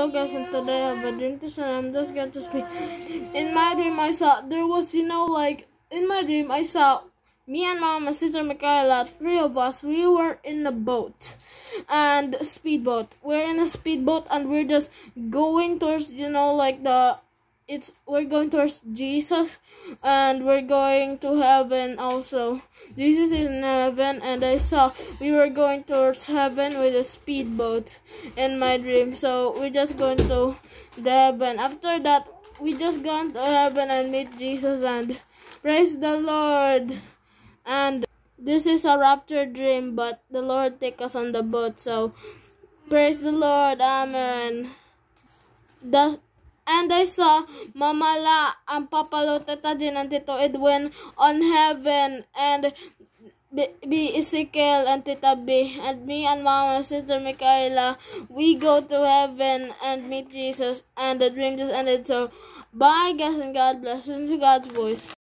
Hello guys, and today I have a dream to say I'm just going to speak. In my dream, I saw there was, you know, like in my dream, I saw me and mom and sister Michaela, three of us. We were in a boat and speedboat. We're in a speedboat and we're just going towards, you know, like the it's we're going towards Jesus and we're going to heaven also. Jesus is in heaven and I saw we were going towards heaven with a speedboat in my dream. So we're just going to the heaven. After that we just gone to heaven and meet Jesus and praise the Lord. And this is a rapture dream but the Lord take us on the boat. So praise the Lord. Amen. That's and I saw Mama La and Papa Lo, Teta Jin, and Tito Edwin on heaven, and B, B Ezekiel and Tita B, and me and Mama and Sister Michaela, we go to heaven and meet Jesus, and the dream just ended. So, bye guys, and God bless. Listen to God's voice.